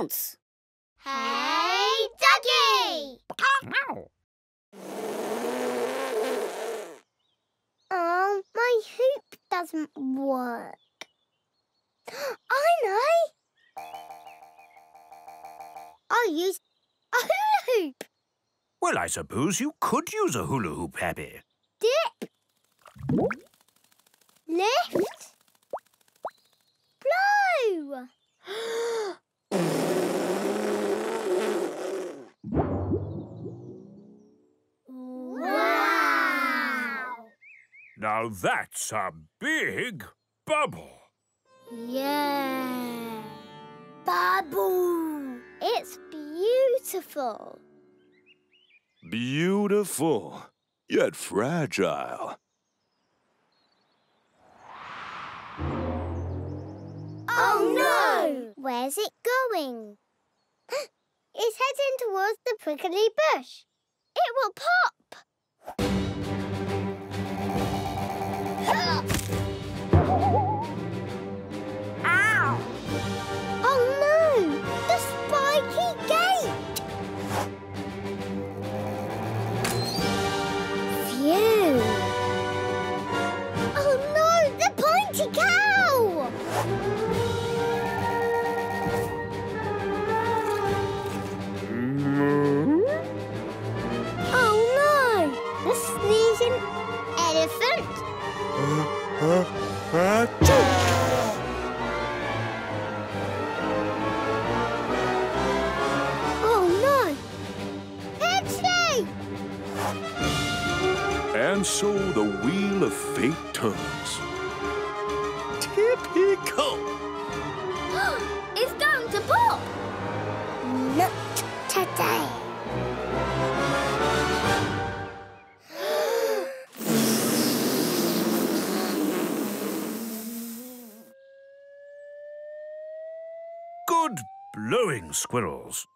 bounce. Hey, Duggee! Oh, my hoop doesn't work. I know. I'll use a hula hoop. Well, I suppose you could use a hula hoop, Happy. Dip. Lift. Now that's a big bubble. Yeah. Bubble. It's beautiful. Beautiful, yet fragile. Oh no! Where's it going? It's heading towards the prickly bush. It will pop. Oh no! Pepsi! And so the wheel of fate turns. Typical. it's going to pop! Not today. Good blowing, squirrels.